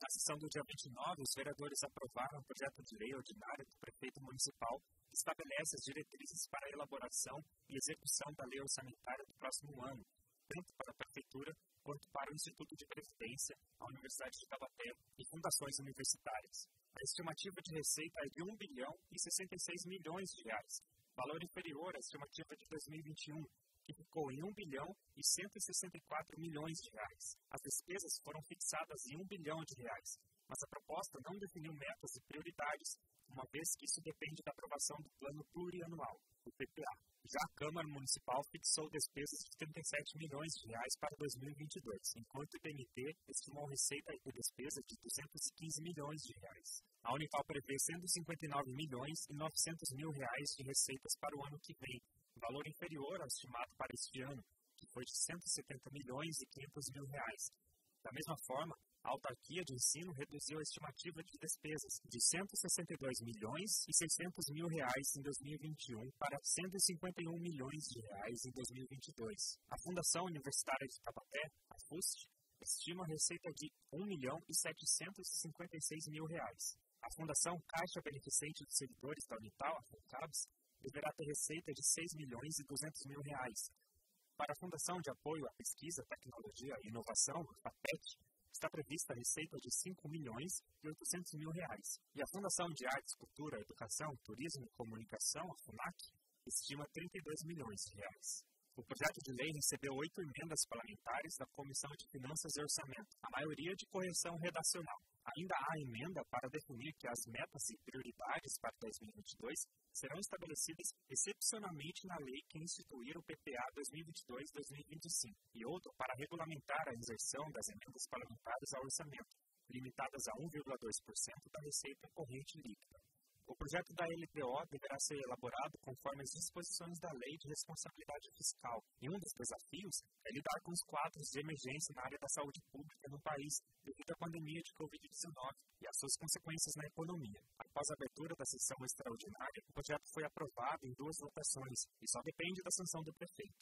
Na sessão do dia 29, os vereadores aprovaram um projeto de lei ordinário do prefeito municipal que estabelece as diretrizes para a elaboração e execução da lei orçamentária do próximo ano, tanto para a prefeitura quanto para o Instituto de Previdência, a Universidade de Taubaté e fundações universitárias. A estimativa de receita é de 1 bilhão e 66 milhões de reais, valor inferior à estimativa de 2021, que ficou em 1 bilhão e 164 milhões de reais. As despesas foram fixadas em 1 bilhão de reais, mas a proposta não definiu metas e prioridades, uma vez que isso depende da aprovação do Plano Plurianual, o PPA. Já a Câmara Municipal fixou despesas de 37 milhões de reais para 2022, enquanto o IPMT estimou receita e despesa de 215 milhões de reais. A Unipal prevê 159 milhões e 900 mil reais de receitas para o ano que vem, valor inferior ao estimado para este ano, que foi de 170 milhões e 500 mil reais. Da mesma forma, a autarquia de ensino reduziu a estimativa de despesas de 162 milhões e 600 mil reais em 2021 para 151 milhões de reais em 2022. A Fundação Universitária de Tabaté, a FUST, estima receita de 1 milhão e 756 mil reais. A Fundação Caixa Beneficente dos Servidores da Unital, a FUNCABS, deverá ter receita de 6 milhões e 200 mil reais. Para a Fundação de Apoio à Pesquisa, Tecnologia e Inovação, a está prevista a receita de 5 milhões e 800 mil reais. E a Fundação de Artes, Cultura, Educação, Turismo e Comunicação, a FUNAC, estima 32 milhões de reais. O projeto de lei recebeu oito emendas parlamentares da Comissão de Finanças e Orçamento, a maioria de correção redacional. Ainda há emenda para definir que as metas e prioridades para 2022 serão estabelecidas excepcionalmente na lei que instituir o PPA 2022-2025 e outro para regulamentar a inserção das emendas parlamentares ao orçamento, limitadas a 1,2% da receita corrente líquida. O projeto da LDO deverá ser elaborado conforme as disposições da Lei de Responsabilidade Fiscal, e um dos desafios é lidar com os quadros de emergência na área da saúde pública no país devido à pandemia de Covid-19 e as suas consequências na economia. Após a abertura da sessão extraordinária, o projeto foi aprovado em duas votações e só depende da sanção do prefeito.